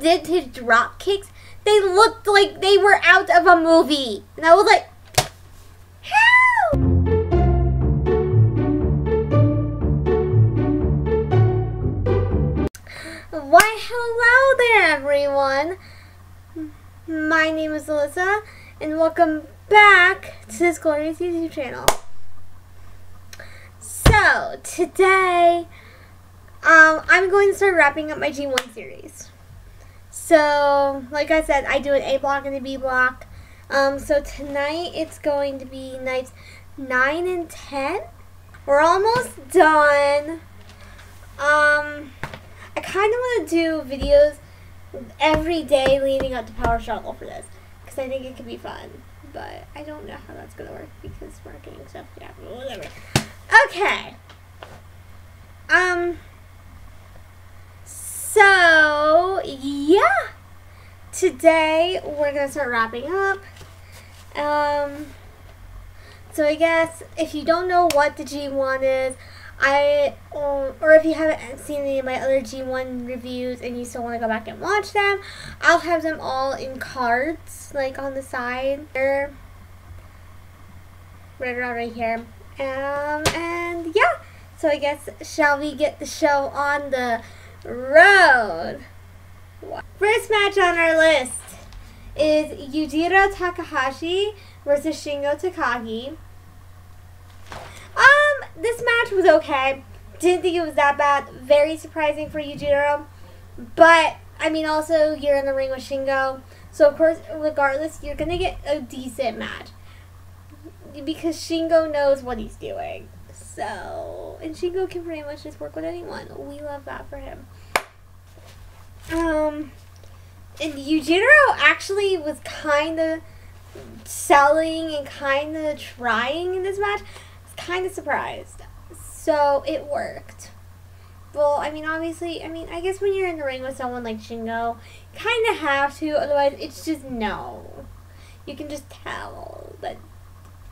did his drop kicks, they looked like they were out of a movie. And I was like, how? Why, hello there, everyone. My name is Alyssa, and welcome back to this glorious YouTube channel. So, today, um, I'm going to start wrapping up my G1 series. So, like I said, I do an A block and a B block. Um, so tonight it's going to be nights 9 and 10. We're almost done. Um, I kind of want to do videos every day leading up to Power Struggle for this. Because I think it could be fun. But I don't know how that's going to work because marketing stuff, yeah, whatever. Okay. Um, so, yeah. Today, we're going to start wrapping up. Um, so I guess if you don't know what the G1 is, I, um, or if you haven't seen any of my other G1 reviews and you still want to go back and watch them, I'll have them all in cards, like on the side. Right around right here. Um, and yeah, so I guess, shall we get the show on the road? First match on our list is Yujiro Takahashi versus Shingo Takagi. Um, this match was okay. Didn't think it was that bad. Very surprising for Yujiro. But, I mean, also, you're in the ring with Shingo. So, of course, regardless, you're going to get a decent match. Because Shingo knows what he's doing. So, and Shingo can pretty much just work with anyone. We love that for him. Um, and Yujiro actually was kind of selling and kind of trying in this match. I was kind of surprised. So it worked. Well, I mean, obviously, I mean, I guess when you're in the ring with someone like Shingo, you kind of have to. Otherwise, it's just no. You can just tell that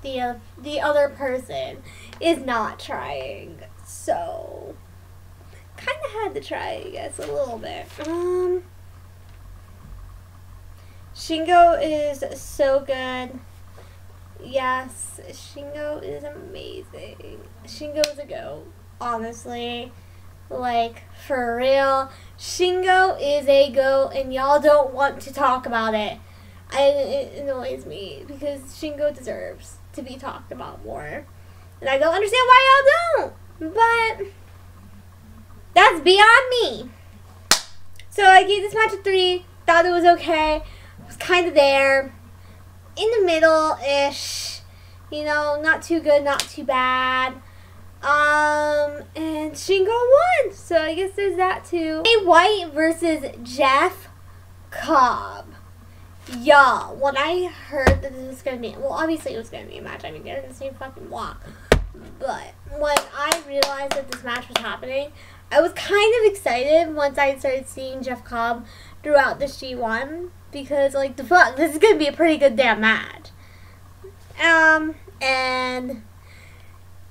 the uh, the other person is not trying. So kind of had to try, I guess, a little bit. Um, Shingo is so good. Yes, Shingo is amazing. Shingo's a go, honestly. Like, for real. Shingo is a go, and y'all don't want to talk about it. And it annoys me because Shingo deserves to be talked about more. And I don't understand why y'all don't. But that's beyond me. So I gave this match a three. Thought it was okay. It Was kind of there, in the middle ish. You know, not too good, not too bad. Um, and Shingo won. So I guess there's that too. Jay White versus Jeff Cobb. Y'all, when I heard that this was gonna be, well, obviously it was gonna be a match. I mean, they're in the same fucking block. But when I realized that this match was happening, I was kind of excited once I started seeing Jeff Cobb throughout the G1 because like the fuck, this is gonna be a pretty good damn match. Um, and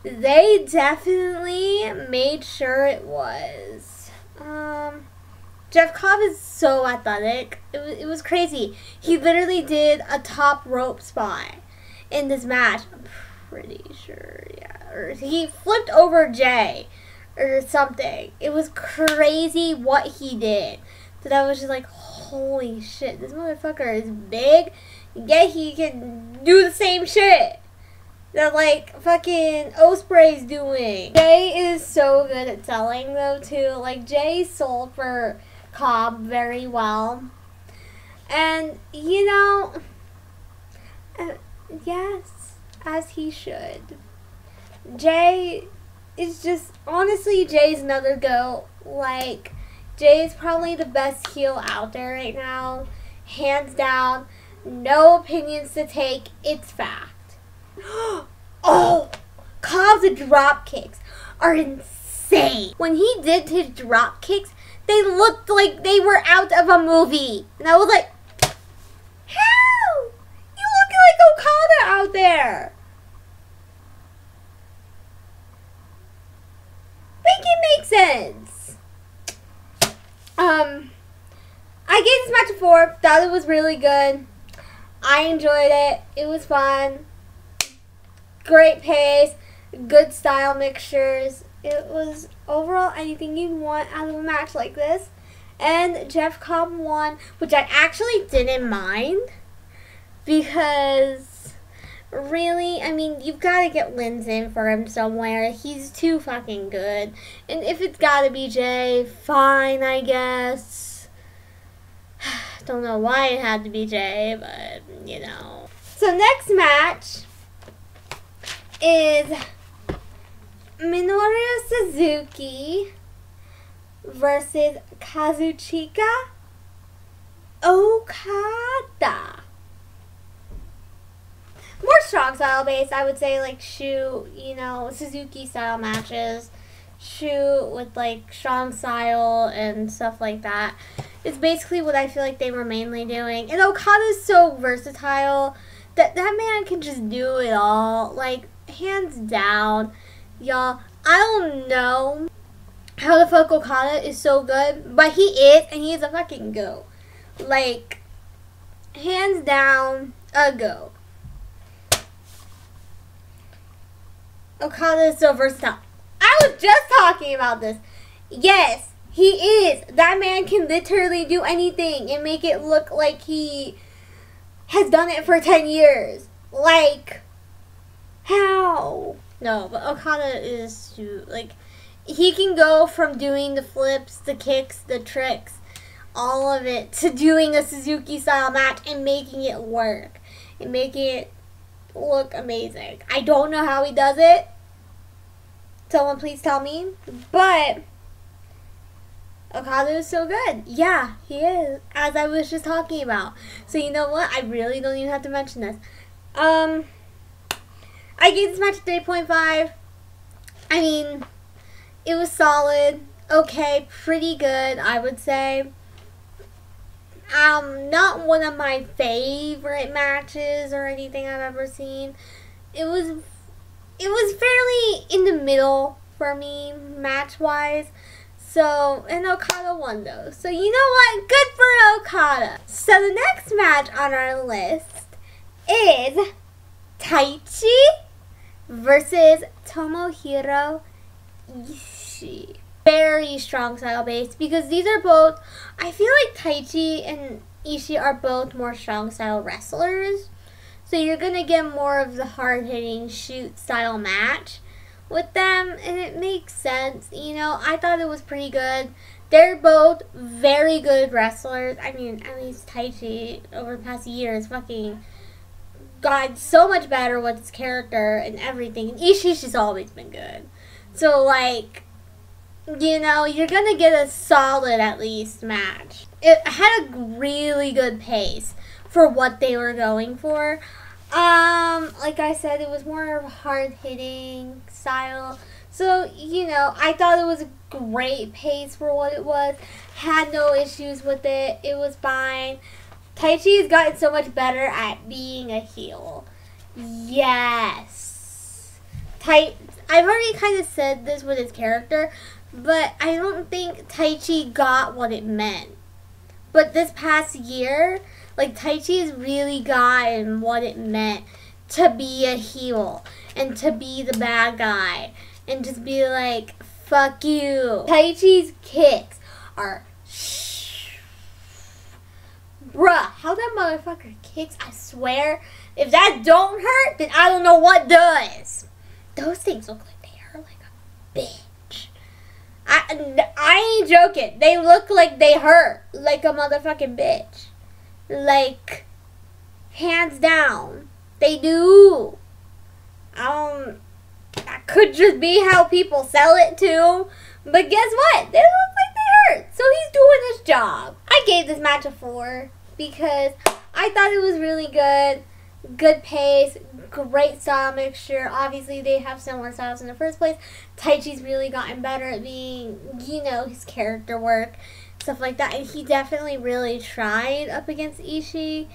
they definitely made sure it was. Um, Jeff Cobb is so athletic. It was, it was crazy. He literally did a top rope spot in this match. I'm pretty sure, yeah. Or he flipped over Jay or something. It was crazy what he did. So that was just like, holy shit, this motherfucker is big, yet he can do the same shit that like fucking Ospreay's doing. Jay is so good at selling though too. Like Jay sold for Cobb very well. And you know, uh, yes, as he should. Jay is just honestly Jay's another go. Like Jay is probably the best heel out there right now, hands down. No opinions to take. It's fact. oh, Cobb's drop kicks are insane. When he did his drop kicks, they looked like they were out of a movie, and I was like, how? You look like Okada out there. Make it make sense. Um, I Thought it was really good. I enjoyed it. It was fun. Great pace. Good style mixtures. It was overall anything you'd want out of a match like this. And Jeff Cobb won, which I actually didn't mind because really, I mean, you've got to get Linz in for him somewhere. He's too fucking good. And if it's got to be Jay, fine, I guess. Don't know why it had to be Jay, but you know. So next match is Minoru Suzuki versus Kazuchika Okada. More strong style based, I would say, like shoot, you know, Suzuki style matches, shoot with like strong style and stuff like that. It's basically what I feel like they were mainly doing. And Okada's so versatile that that man can just do it all. Like, hands down, y'all. I don't know how the fuck Okada is so good, but he is, and he is a fucking go. Like, hands down, a go. Okada is so versatile. I was just talking about this. Yes, he is. That man can literally do anything and make it look like he has done it for 10 years. Like, how? No, but Okada is, like, he can go from doing the flips, the kicks, the tricks, all of it, to doing a Suzuki style match and making it work and making it look amazing. I don't know how he does it. Someone please tell me. But Okada is so good. Yeah, he is. As I was just talking about. So you know what? I really don't even have to mention this. Um, I gave this match a 3.5. I mean, it was solid. Okay, pretty good, I would say. Um, not one of my favorite matches or anything I've ever seen. It was, it was fairly in the middle for me, match-wise. So, and Okada won though. So, you know what? Good for Okada. So, the next match on our list is Taichi versus Tomohiro Ishii. Very strong style base because these are both, I feel like Taichi and Ishii are both more strong style wrestlers. So you're going to get more of the hard hitting shoot style match with them and it makes sense. You know, I thought it was pretty good. They're both very good wrestlers. I mean, at least Taichi over the past years fucking got so much better with his character and everything. And Ishii's always been good. So, like, you know, you're to get a solid, at least, match. It had a really good pace for what they were going for. Um, like I said, it was more of a hard-hitting style. So, you know, I thought it was a great pace for what it was. Had no issues with it. It was fine. Taichi has gotten so much better at being a heel. Yes. Tai I've already kind of said this with his character, but I don't think Taichi got what it meant. But this past year, like Taichi has really gotten what it meant to be a heel and to be the bad guy and just be like, fuck you. Taichi's kicks are Bruh, how that motherfucker kicks, I swear. If that don't hurt, then I don't know what does. Those things look like they hurt like a bitch. I, I ain't joking. They look like they hurt like a motherfucking bitch. Like, hands down. They do. Um, that could just be how people sell it too. But guess what? They look like they hurt. So he's doing his job. I gave this match a 4 because I thought it was really good. Good pace, great style mixture. Obviously, they have similar styles in the first place. Taichi's really gotten better at being, you know, his character work, stuff like that. And he definitely really tried up against Ishii.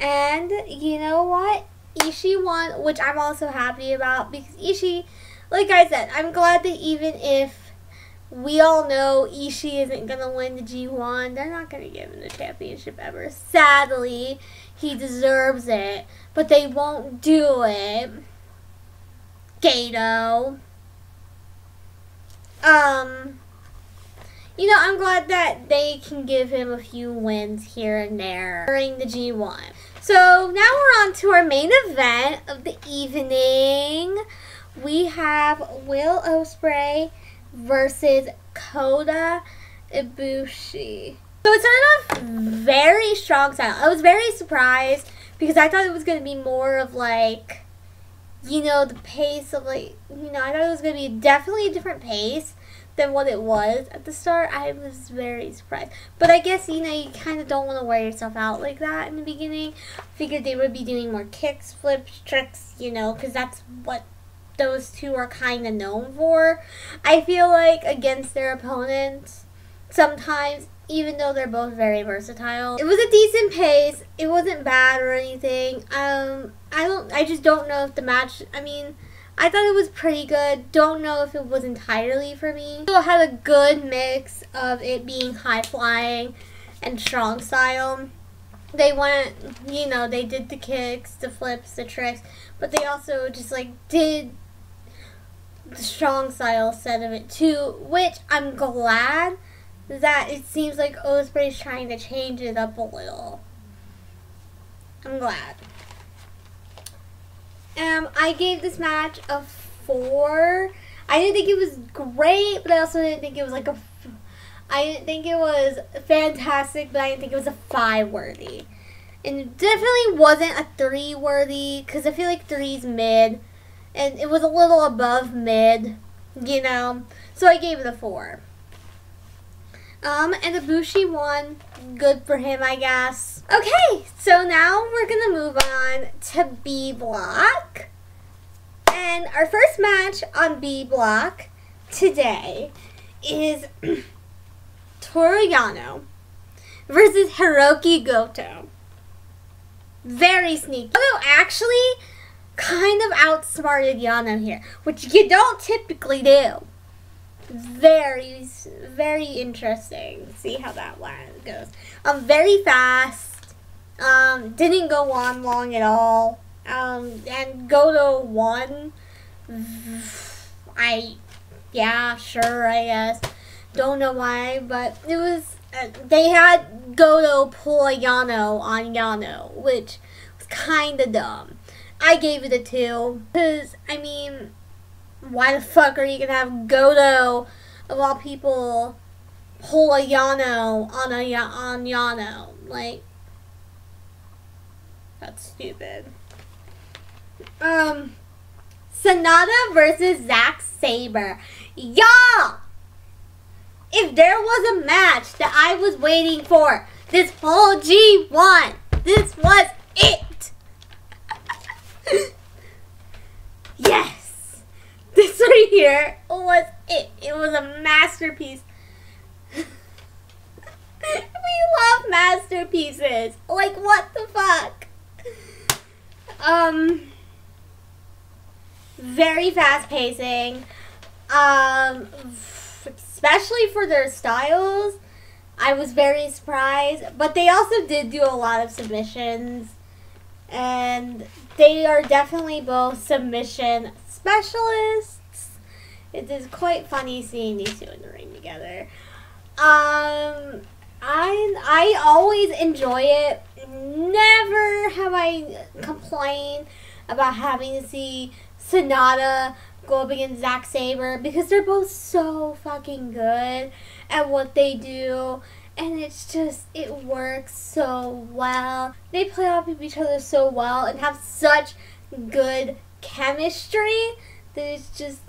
And you know what? Ishii won, which I'm also happy about because Ishii, like I said, I'm glad that even if we all know Ishii isn't going to win the G1. They're not going to give him the championship ever. Sadly, he deserves it, but they won't do it. Gedo. Um, you know, I'm glad that they can give him a few wins here and there during the G1. So now we're on to our main event of the evening. We have Will Ospreay versus Kota Ibushi. So it started off very strong style. I was very surprised because I thought it was going to be more of like, you know, the pace of like, you know, I thought it was going to be definitely a different pace than what it was at the start. I was very surprised. But I guess, you know, you kind of don't want to wear yourself out like that in the beginning. Figured they would be doing more kicks, flips, tricks, you know, because that's what those two are kind of known for. I feel like against their opponents, sometimes, even though they're both very versatile, it was a decent pace. It wasn't bad or anything. Um, I don't. I just don't know if the match. I mean. I thought it was pretty good. Don't know if it was entirely for me. It had a good mix of it being high flying and strong style. They went, you know, they did the kicks, the flips, the tricks, but they also just like did the strong style set of it too, which I'm glad that it seems like Ospreay's trying to change it up a little. I'm glad. Um, I gave this match a four. I didn't think it was great, but I also didn't think it was like a. I didn't think it was fantastic, but I didn't think it was a five worthy. And it definitely wasn't a three worthy, because I feel like three's mid and it was a little above mid, you know. So I gave it a four. Um, and Ibushi won. Good for him, I guess. Okay, so now we're gonna move on to B block. And our first match on B block today is Toru Yano versus Hiroki Goto. Very sneaky. Although actually, kind of outsmarted Yano here, which you don't typically do. Very, very interesting. See how that one goes. Um, very fast. Um, didn't go on long at all. Um, and Goto one. I, yeah, sure, I guess. Don't know why, but it was. Uh, they had Goto pull a Yano on Yano, which was kind of dumb. I gave it a two. Because, I mean, why the fuck are you to have Goto, of all people, pull a Yano on, a, on Yano? Like, that's stupid. Um, Sanada versus Zack Sabre. Y'all! If there was a match that I was waiting for this whole G1, this was it! yes! This right here was it. It was a masterpiece. we love masterpieces. Like, what the fuck? Um, very fast pacing. Um, especially for their styles. I was very surprised. But they also did do a lot of submissions. And they are definitely both submission specialists. It is quite funny seeing these two in the ring together. Um, I I always enjoy it. Never have I complained about having to see Sanada go up against Zack Sabre because they're both so fucking good at what they do and it's just it works so well. They play off of each other so well and have such good chemistry that it's just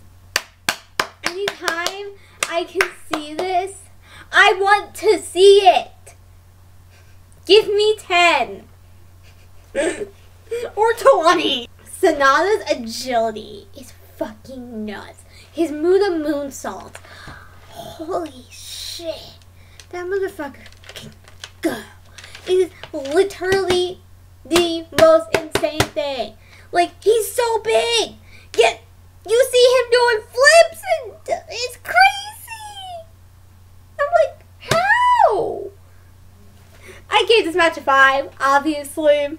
anytime I can see this, I want to see it. Give me 10 or 20. Sanada's agility is fucking nuts. His Muda moonsault. Holy shit. That motherfucker can go. It is literally the most insane thing. Like, he's so big. Yet, you see him doing flips and it's crazy. I'm like, how? I gave this match a five, obviously.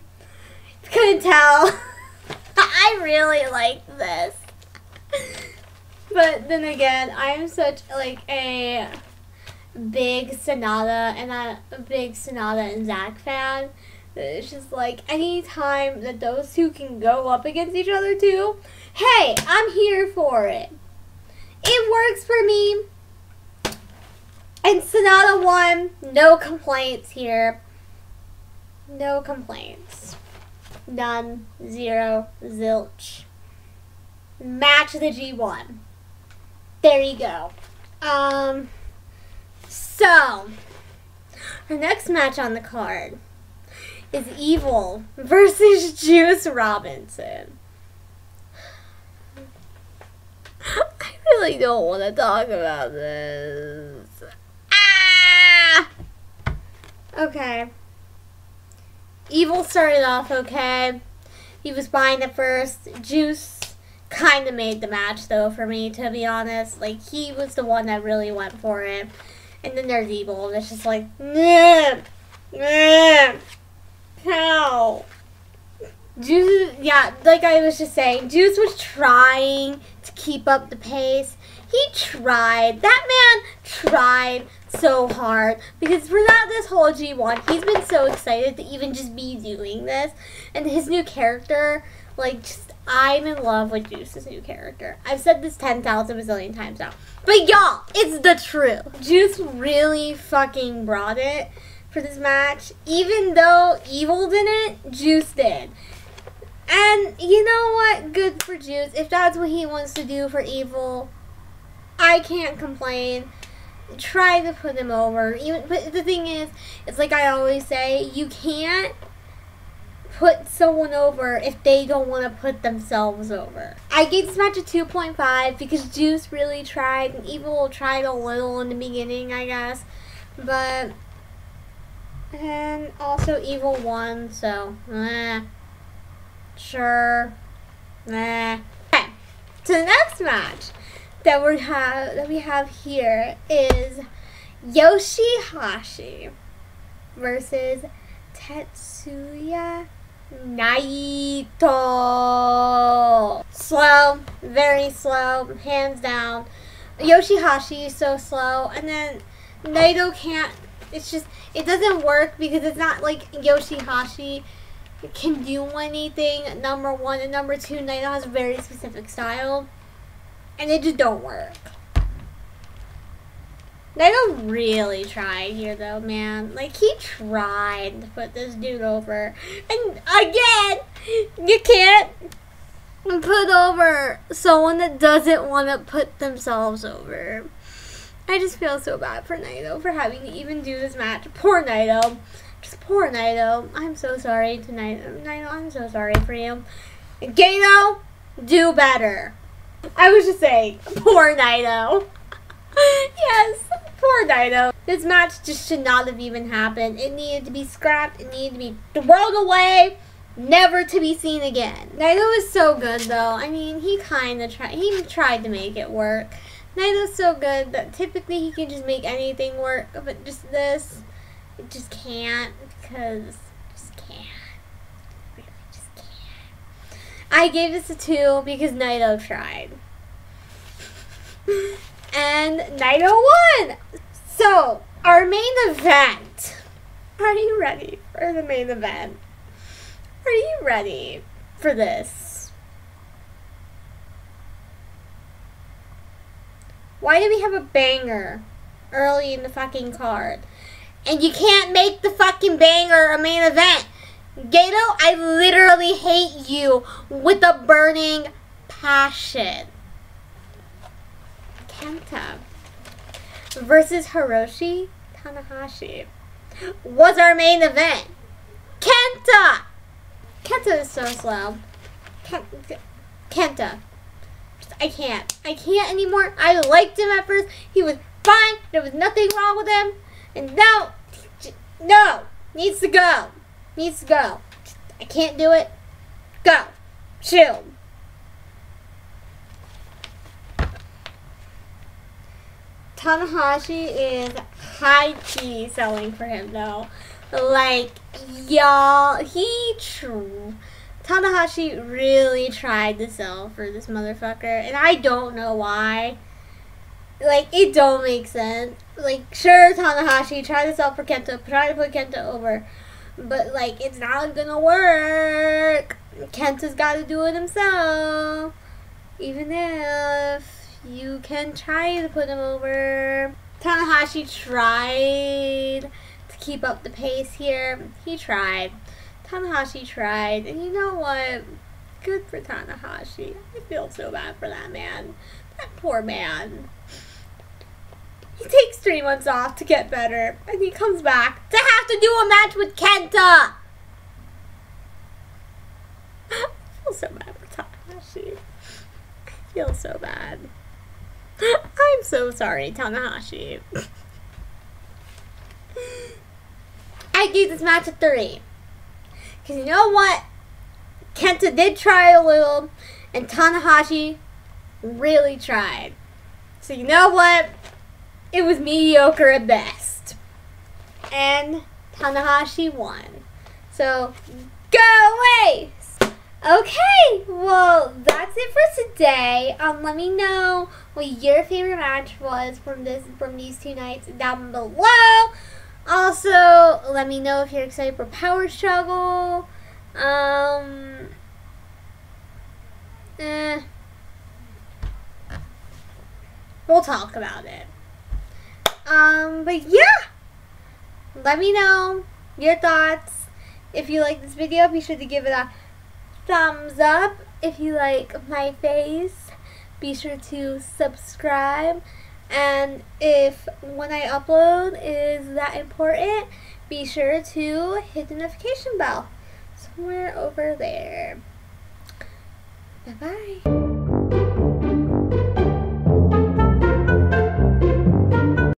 Couldn't tell. I really like this. But then again, I am such like a big Sanada and a big Sanada and Zack fan. It's just like anytime that those two can go up against each other too, hey, I'm here for it. It works for me. And Sanada won. No complaints here. No complaints. None. Zero. Zilch. Match the G1. There you go. Um, so, our next match on the card is Evil versus Juice Robinson. I really don't want to talk about this. Ah! Okay. Evil started off okay. He was buying at first. Juice kind of made the match, though, for me, to be honest. Like, he was the one that really went for it. And then there's Evil. and It's just like, nah, nah, how? Juice, yeah, like I was just saying, Juice was trying to keep up the pace. He tried. That man tried so hard because throughout this whole G1, he's been so excited to even just be doing this. And his new character, like, just, I'm in love with Juice's new character. I've said this 10,000 bazillion times now. But y'all, it's the truth. Juice really fucking brought it for this match. Even though Evil didn't, Juice did. And you know what? Good for Juice. If that's what he wants to do for Evil, I can't complain. Try to put him over. Even, but the thing is, it's like I always say, you can't put someone over if they don't want to put themselves over. I gave this match a 2.5 because Juice really tried and Evil tried a little in the beginning, I guess. But, and also Evil 1, so, eh. Sure. Nah. Okay. So the next match that we have that we have here is YOSHI-HASHI versus Tetsuya Naito. Slow, very slow, hands down. YOSHI-HASHI is so slow, and then Naito can't. It's just it doesn't work because it's not like YOSHI-HASHI can do anything. Number one and number two, Naito has a very specific style, and it just don't work. Naito really tried here, though, man. Like he tried to put this dude over, and again, you can't put over someone that doesn't want to put themselves over. I just feel so bad for Naito for having to even do this match. Poor Naito. Just poor Naito. I'm so sorry to Naito. Naito, I'm so sorry for you. Gedo, do better. I was just saying, poor Naito. yes, poor Naito. This match just should not have even happened. It needed to be scrapped. It needed to be thrown away. Never to be seen again. Naito was so good though. I mean, he kind of tried. He tried to make it work. Naito's so good that typically he can just make anything work, but just this, it just can't because just can't. Really just can't. I gave this a two because Naito tried. and Naito won! So, our main event. Are you ready for the main event? Are you ready for this? Why do we have a banger early in the fucking card? And you can't make the fucking banger a main event. Gedo, I literally hate you with a burning passion. Kenta versus Hiroshi Tanahashi was our main event. Kenta! Kenta is so slow. Kenta. I can't. I can't anymore. I liked him at first. He was fine. There was nothing wrong with him. And now, no. Needs to go. Needs to go. I can't do it. Go. Chill. Tanahashi is high key selling for him though. Like, y'all, he true. Tanahashi really tried to sell for this motherfucker, and I don't know why. Like, it don't make sense. Like, sure, Tanahashi tried to sell for Kenta, tried to put Kenta over, but, like, it's not gonna work. Kenta's gotta do it himself. Even if you can try to put him over. Tanahashi tried to keep up the pace here. He tried. Tanahashi tried. And you know what? Good for Tanahashi. I feel so bad for that man. That poor man. He takes three months off to get better. And he comes back to have to do a match with Kenta. I feel so bad for Tanahashi. I feel so bad. I'm so sorry, Tanahashi. I gave this match a 3. Because you know what? Kenta did try a little, and Tanahashi really tried. So you know what? It was mediocre at best. And Tanahashi won. So, go away! Okay, well, that's it for today. Um, let me know what your favorite match was from this from these two nights down below. Also, let me know if you're excited for Power Struggle. Um, eh, we'll talk about it. Um, but yeah, let me know your thoughts. If you like this video, be sure to give it a thumbs up. If you like my face, be sure to subscribe. And if when I upload is that important, be sure to hit the notification bell somewhere over there. Bye bye.